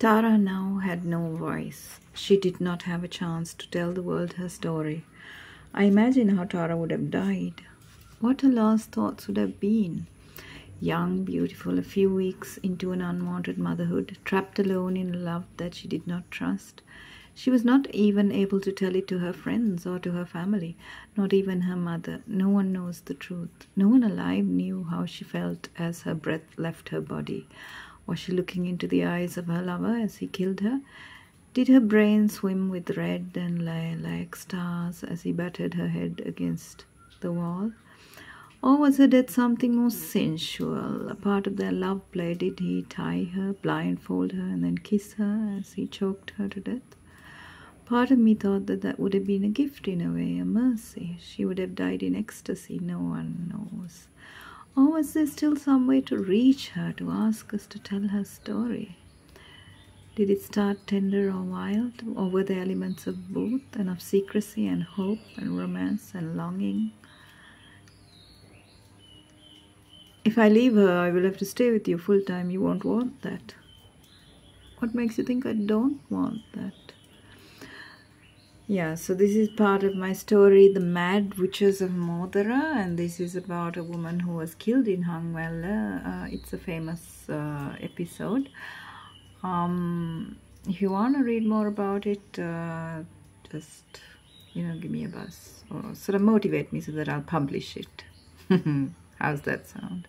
Tara now had no voice. She did not have a chance to tell the world her story. I imagine how Tara would have died. What her last thoughts would have been. Young, beautiful, a few weeks into an unwanted motherhood, trapped alone in a love that she did not trust. She was not even able to tell it to her friends or to her family, not even her mother. No one knows the truth. No one alive knew how she felt as her breath left her body. Was she looking into the eyes of her lover as he killed her? Did her brain swim with red and lay like stars as he battered her head against the wall? Or was her death something more sensual? A part of their love play? Did he tie her, blindfold her, and then kiss her as he choked her to death? Part of me thought that that would have been a gift in a way, a mercy. She would have died in ecstasy, no one knows. Or was there still some way to reach her, to ask us to tell her story? Did it start tender or wild, or were there elements of both, and of secrecy and hope and romance and longing? If I leave her, I will have to stay with you full time. You won't want that. What makes you think I don't want that? Yeah, so this is part of my story, The Mad Witches of Modera, and this is about a woman who was killed in Hangwelle. Uh, it's a famous uh, episode. Um, if you want to read more about it, uh, just, you know, give me a buzz or sort of motivate me so that I'll publish it. How's that sound?